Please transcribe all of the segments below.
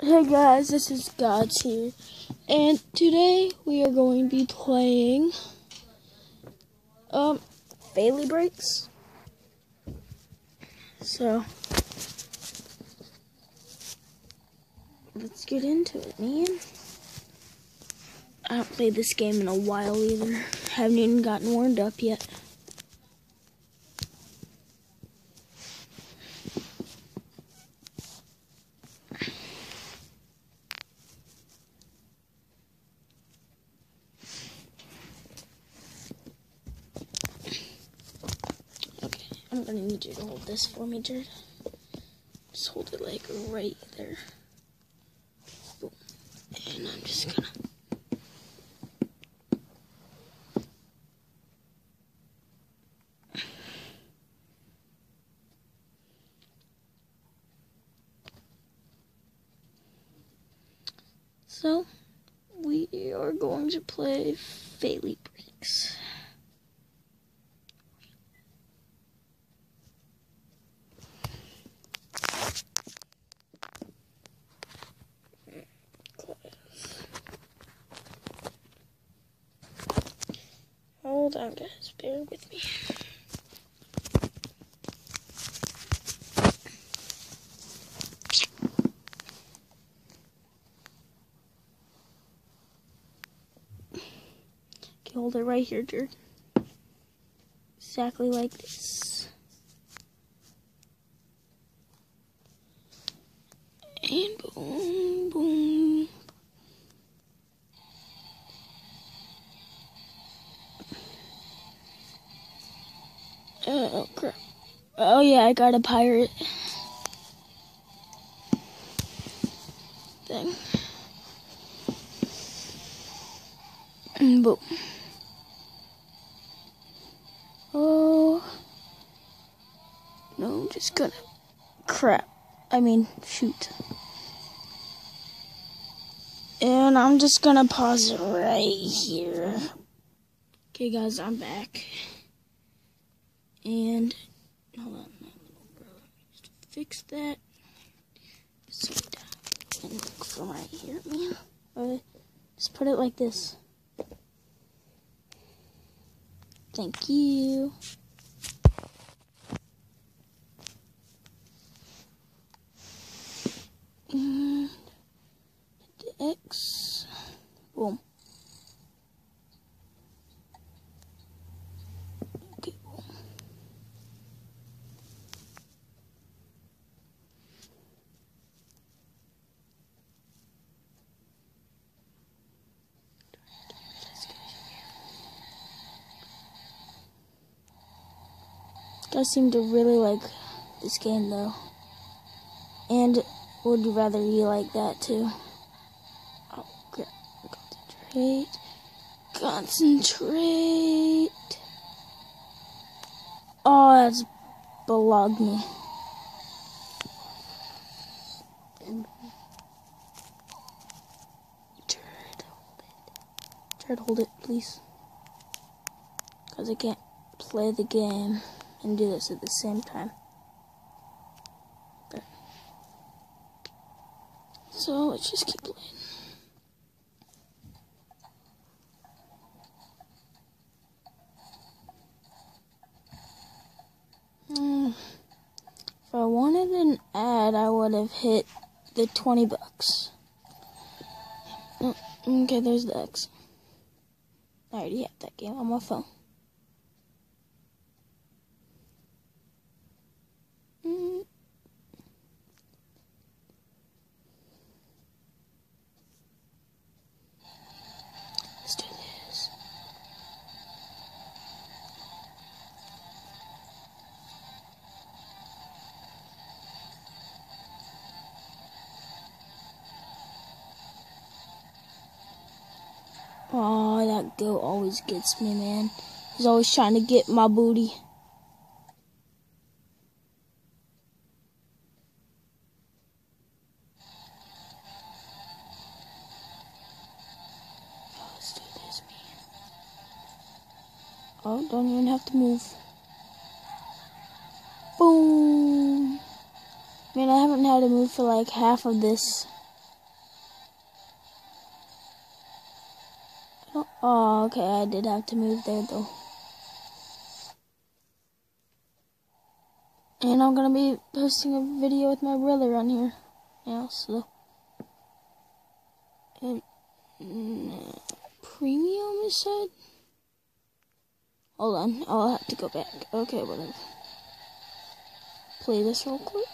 Hey guys, this is Gods here, and today we are going to be playing um Fail Brakes. So let's get into it, man. I haven't played this game in a while either. Haven't even gotten warmed up yet. I'm gonna need you to hold this for me, Jared. Just hold it like right there. Boom. And I'm just gonna. So, we are going to play Fail Brakes. Hold on, guys. Bear with me. Okay, hold it right here, Jared. Exactly like this. And boom, boom. Oh crap. Oh yeah, I got a pirate thing. And boom. Oh. No, I'm just gonna. Crap. I mean, shoot. And I'm just gonna pause it right here. Okay, guys, I'm back. And hold on, my little brother needs to fix that. And look from right here, man. Uh, just put it like this. Thank you. And hit the X. Boom. Okay, boom. Guys seem to really like this game though. And would you rather you like that too. Oh. Concentrate. Concentrate. Oh, that's. Jared, hold it. Jared, hold it, please. Because I can't play the game and do this at the same time. So let's just keep playing. Hmm. If I wanted an ad, I would have hit the 20 bucks. Oh, Okay, there's the X. I already have that game on my phone. Oh, that goat always gets me, man. He's always trying to get my booty. Oh. Oh, don't even have to move. Boom. Man, I haven't had to move for like half of this Oh, okay, I did have to move there though. And I'm gonna be posting a video with my brother on here. Yeah, so. And, mm, premium is said? Hold on, I'll have to go back. Okay, whatever. Play this real quick.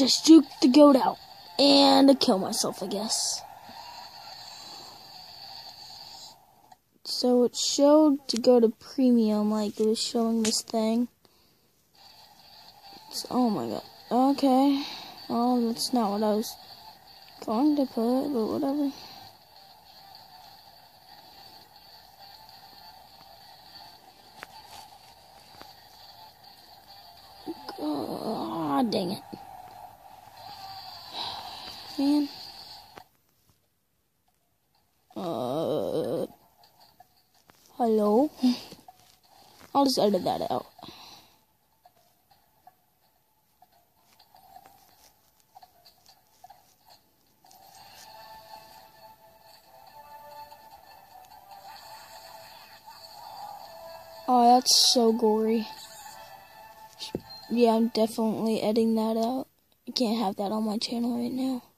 Just juke the goat out. And kill myself, I guess. So it showed to go to premium, like it was showing this thing. Oh my god. Okay. Well, that's not what I was going to put, but whatever. God dang it. Man. Uh, hello? I'll just edit that out. Oh, that's so gory. Yeah, I'm definitely editing that out. I can't have that on my channel right now.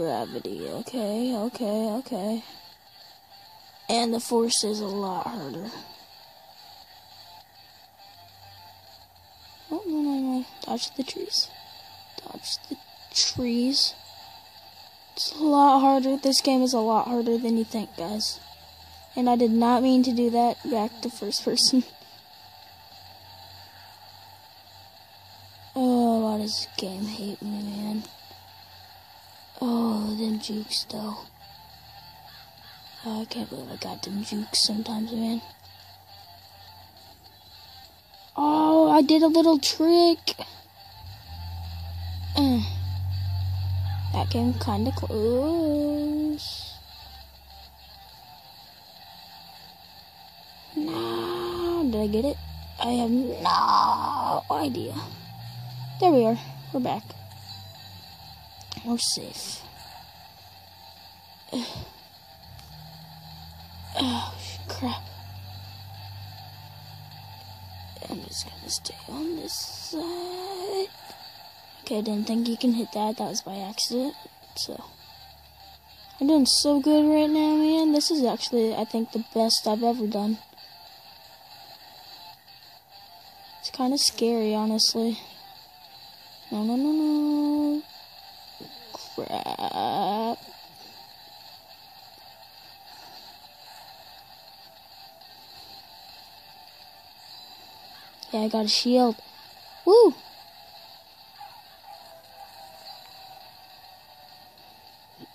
Gravity. Okay, okay, okay. And the force is a lot harder. Oh, no, no, no. Dodge the trees. Dodge the trees. It's a lot harder. This game is a lot harder than you think, guys. And I did not mean to do that. Back to first person. oh, why does this game hate me, man? Oh, them jukes, though. Oh, I can't believe I got them jukes sometimes, man. Oh, I did a little trick. That came kind of close. No, did I get it? I have no idea. There we are. We're back. We're safe. Oh, crap. I'm just gonna stay on this side. Okay, I didn't think you can hit that. That was by accident. So, I'm doing so good right now, man. This is actually, I think, the best I've ever done. It's kind of scary, honestly. No, no, no, no. Crap. Yeah, I got a shield. Woo!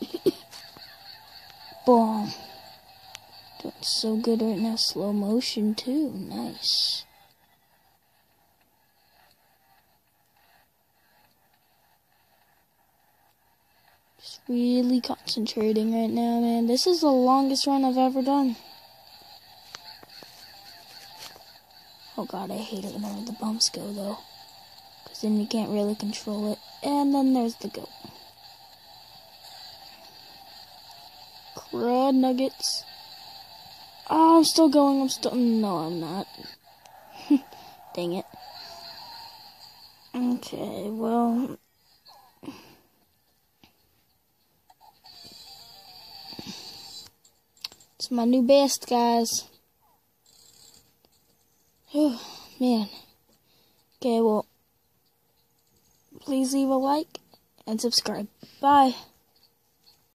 Boom. Doing so good right now. Slow motion, too. Nice. Really concentrating right now, man. This is the longest run I've ever done. Oh god, I hate it whenever the bumps go though. Because then you can't really control it. And then there's the goat. Crud nuggets. Oh, I'm still going. I'm still. No, I'm not. Dang it. Okay, well. It's my new best, guys. Oh, man. Okay, well, please leave a like and subscribe. Bye.